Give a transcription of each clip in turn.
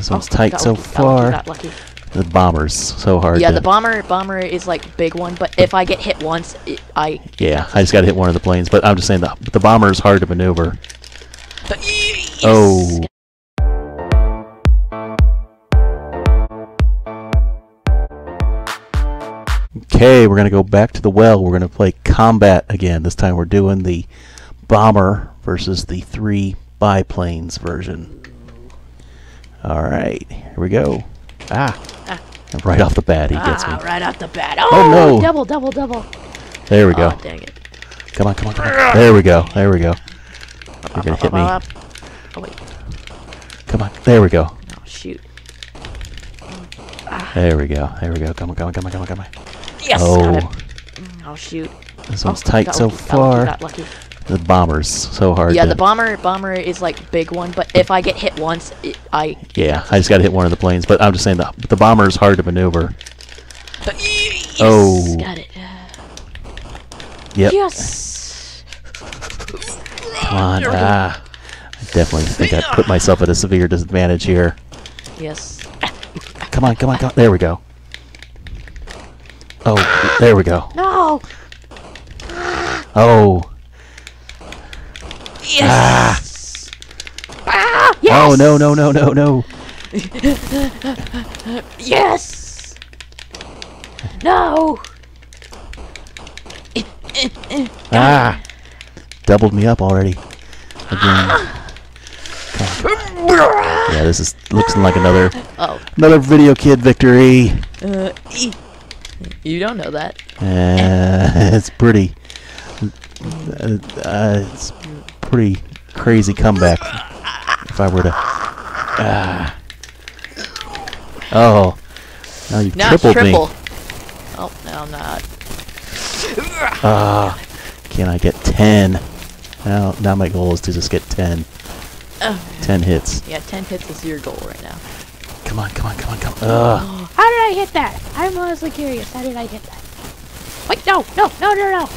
This oh, one's Oh, tight so lucky, far. The bomber's so hard. Yeah, the bomber bomber is like big one, but if I get hit once, it, I Yeah, I just got to hit one of the planes, but I'm just saying the the bomber is hard to maneuver. Yes! Oh. Okay, we're gonna go back to the well. We're gonna play combat again. This time we're doing the bomber versus the three biplanes version. All right, here we go. Ah, Ah. Right off the bat, he gets me. Ah, right off the bat. Oh, Oh, no. Double, double, double. There we go. Oh, dang it. Come on, come on, come on. There we go. There we go. You're gonna hit me. Up. Oh wait. Come on. There we go. Oh shoot. There we go. There we go. Come on, come on, come on, come on, come on. Yes. Oh. Got it. Oh shoot. This Oh, one's tight got so lucky, got lucky, far. got lucky. The bomber's so hard. Yeah, to, the bomber bomber is like big one, but if I get hit once, it, I Yeah, I just got to hit one of the planes, but I'm just saying the the bomber is hard to maneuver. yes, Oh. got it. Yep. Yes. Come on. Ah. I definitely think I put myself at a severe disadvantage here. Yes. Come on, come on, come on. There we go. Oh, there we go. No. Oh. Yes. Ah. yes. Oh no no no no no. Yes. No. Ah. Doubled me up already. Again. Yeah, this is looks like another Oh. another video kid victory. Uh, e- you don't know that. Uh, it's pretty. Uh, uh, it's pretty crazy comeback. If I were to. Ah. Oh. Now you've Now tripled triple. me. Oh, no, I'm not. Ah. Can I get 10? Now, now my goal is to just get 10. Oh. 10 hits. Yeah, 10 hits is your goal right now. Come on, come on, come on, come on. Ugh. How did I hit that? I'm honestly curious. How did I hit that? Wait, no, no, no, no, no.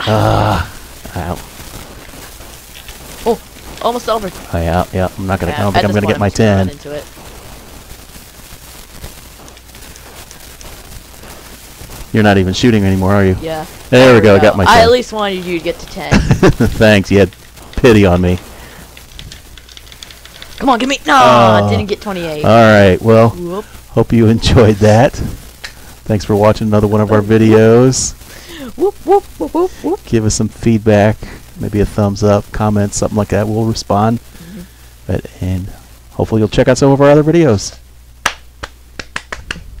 Ah. Ow. Oh, almost over. Oh, yeah, yeah. I'm not gonna. I don't think I'm gonna point, get my gonna 10. Into it. You're not even shooting anymore, are you? Yeah. There we go. I got my 10. I at least wanted you to get to 10. Thanks. You had pity on me. Come on, give me. No. I ah. didn't get 28. All right. Well, Whoop. hope you enjoyed that. Thanks for watching another one of our videos. Whoop, whoop, whoop, whoop, whoop. Give us some feedback, maybe a thumbs up, comments, something like that. We'll respond. Mm-hmm. But and hopefully you'll check out some of our other videos.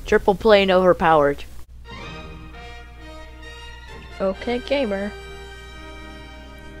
Triple plane overpowered. Okay, gamer.